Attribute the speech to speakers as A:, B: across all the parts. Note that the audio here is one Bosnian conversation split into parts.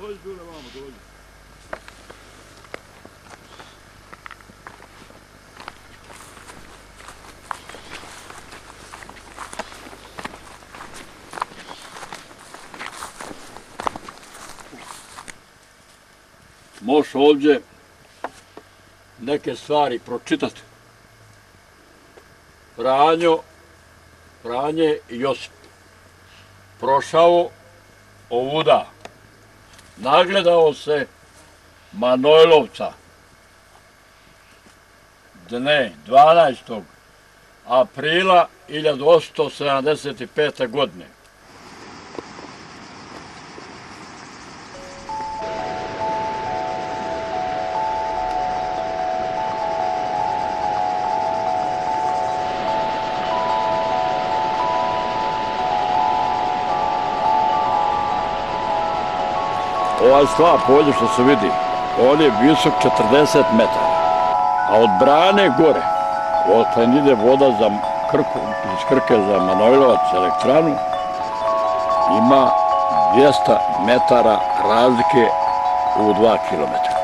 A: Dođi, Đule, vamo, dođi. Moš ovdje neke stvari pročitati. Franjo, Franje i Josip. Prošao ovuda. Nagledao se Manojlovca. Dne 12. aprila 1875. godine. Ovaj slap polje što se vidi, on je visok 40 metara. A od brane gore, od ide voda za krku, iz krke za Manojlovac elektranu, ima 200 metara razlike u 2 kilometra.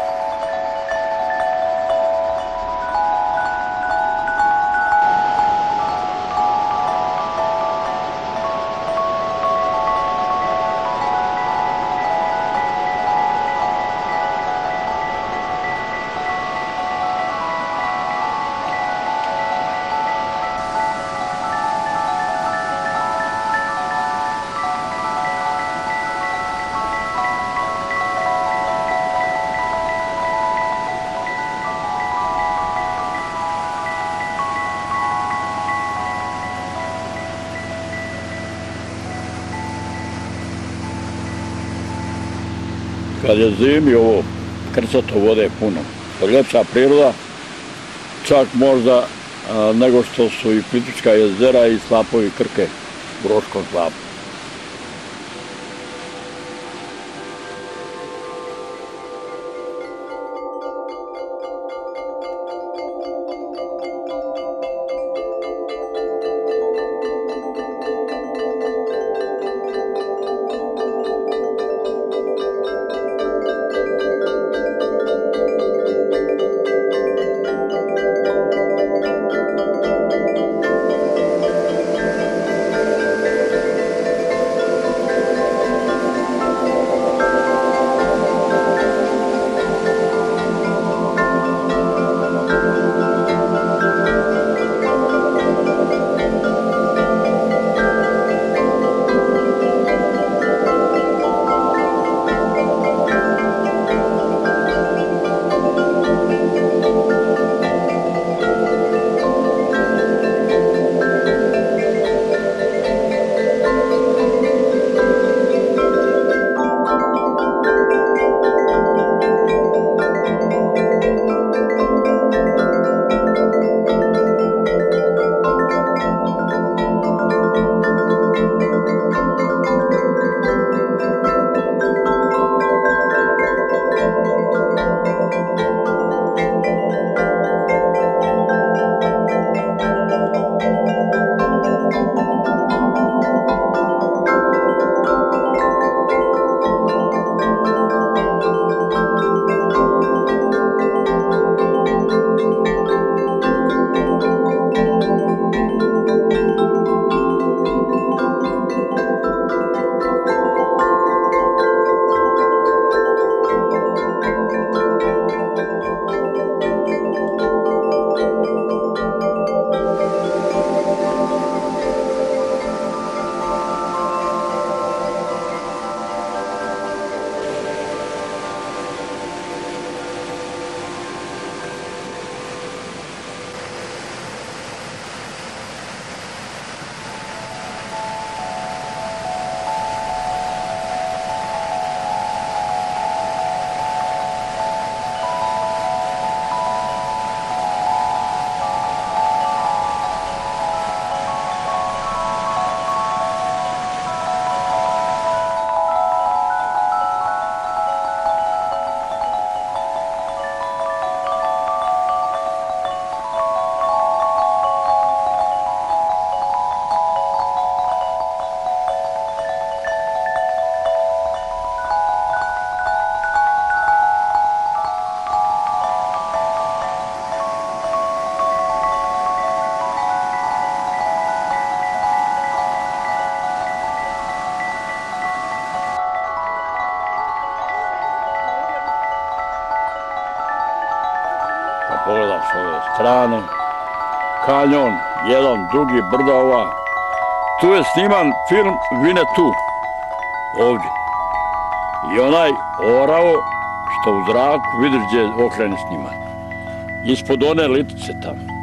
A: Kad je zimi ovo krcato vode puno. Ljepša priroda, čak možda a, nego što su i Plitička jezera i slapovi Krke Broškom slapu. S ove strane. Kanjon, jedan dugi brda ova. Tu je sniman film Vinetu. Ovdje. I onaj orao što u zraku vidiš gdje je okreni sniman. Ispod one litice tamo.